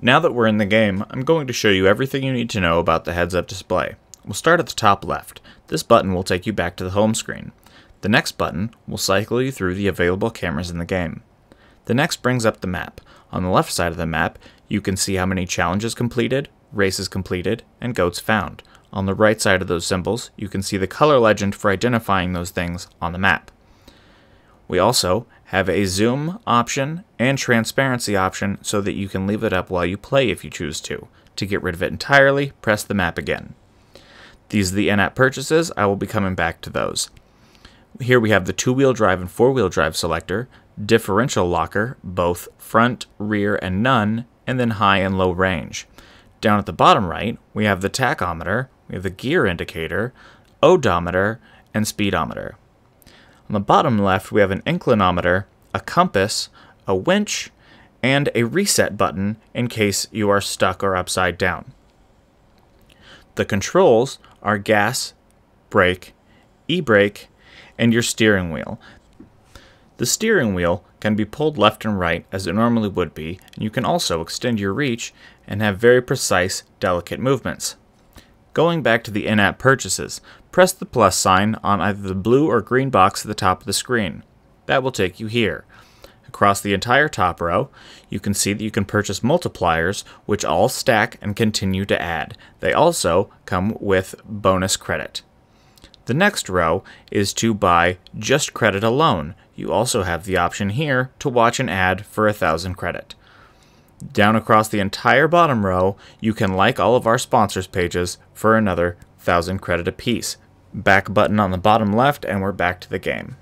Now that we're in the game, I'm going to show you everything you need to know about the heads-up display. We'll start at the top left. This button will take you back to the home screen. The next button will cycle you through the available cameras in the game. The next brings up the map. On the left side of the map, you can see how many challenges completed, races completed, and goats found. On the right side of those symbols, you can see the color legend for identifying those things on the map. We also have a zoom option and transparency option so that you can leave it up while you play if you choose to. To get rid of it entirely, press the map again. These are the in-app purchases. I will be coming back to those. Here we have the two-wheel drive and four-wheel drive selector, differential locker, both front, rear, and none, and then high and low range. Down at the bottom right, we have the tachometer, we have the gear indicator, odometer, and speedometer. On the bottom left, we have an inclinometer, a compass, a winch, and a reset button in case you are stuck or upside down. The controls are gas, brake, e-brake, and your steering wheel. The steering wheel can be pulled left and right as it normally would be, and you can also extend your reach and have very precise, delicate movements. Going back to the in-app purchases, press the plus sign on either the blue or green box at the top of the screen. That will take you here. Across the entire top row, you can see that you can purchase multipliers, which all stack and continue to add. They also come with bonus credit. The next row is to buy just credit alone. You also have the option here to watch an ad for a thousand credit. Down across the entire bottom row, you can like all of our sponsors pages for another 1000 credit apiece. Back button on the bottom left, and we're back to the game.